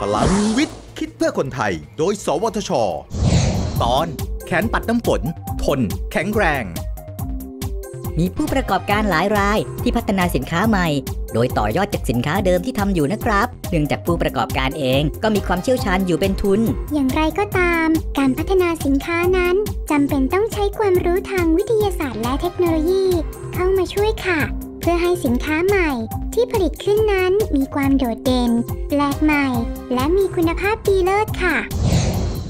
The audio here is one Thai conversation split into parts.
พลังวิทย์ คิดเพื่อคนไทย โดย สวทช ตอนแขนปัดน้ำฝนทน แข็งแรง มีผู้ประกอบการหลายรายที่พัฒนาสินค้าใหม่ โดยต่อยอดจากสินค้าเดิมที่ทำอยู่นะครับ เนื่องจากผู้ประกอบการเองก็มีความเชี่ยวชาญอยู่เป็นทุน อย่างไรก็ตาม การพัฒนาสินค้านั้นจำเป็นต้องใช้ความรู้ทางวิทยาศาสตร์และเทคโนโลยี เข้ามาช่วยค่ะเพื่อให้สินค้าใหม่ที่ผลิตขึ้นนั้นมีความโดดเด่น แปลกใหม่ และมีคุณภาพดีเลิศค่ะ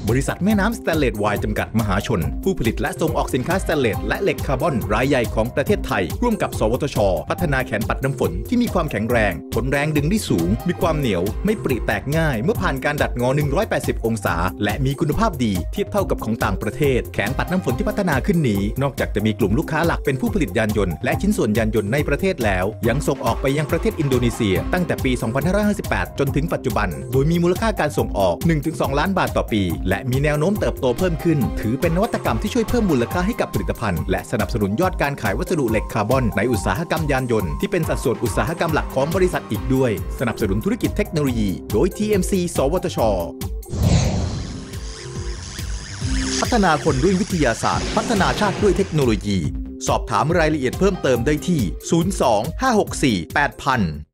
บริษัทแม่น้ำสแตนเลสไวร์จำกัดมหาชน ผู้ผลิตและส่งออกสินค้าสแตนเลสและเหล็กคาร์บอนรายใหญ่ของประเทศไทย ร่วมกับ สวทช พัฒนาแขนปัดน้ำฝนที่มีความแข็งแรงทนแรงดึงได้สูง มีความเหนียวไม่ปริแตกง่าย เมื่อผ่านการดัดงอ 180 องศา และมีคุณภาพดีเทียบเท่ากับของต่างประเทศ แขนปัดน้ำฝนที่พัฒนาขึ้นนี้ นอกจากจะมีกลุ่มลูกค้าหลักเป็นผู้ผลิตยานยนต์และชิ้นส่วนยานยนต์ในประเทศแล้ว ยังส่งออกไปยังประเทศอินโดนีเซีย ตั้งแต่ปี 2558 จนถึงปัจจุบัน โดยมีมูลค่าการส่งออก 1-2 ล้านบาทต่อปี และและมีแนวโน้มเติบโตเพิ่มขึ้น ถือเป็นนวัตกรรมที่ช่วยเพิ่มมูลค่าให้กับผลิตภัณฑ์ และสนับสนุนยอดการขายวัสดุเหล็กคาร์บอนในอุตสาหกรรมยานยนต์ที่เป็นสัดส่วนอุตสาหกรรมหลักของบริษัทอีกด้วย สนับสนุนธุรกิจเทคโนโลยี โดย TMC สวทชพัฒนาคนด้วยวิทยาศาสตร์ พัฒนาชาติด้วยเทคโนโลยี สอบถามรายละเอียดเพิ่มเติมได้ที่ 02 564 8000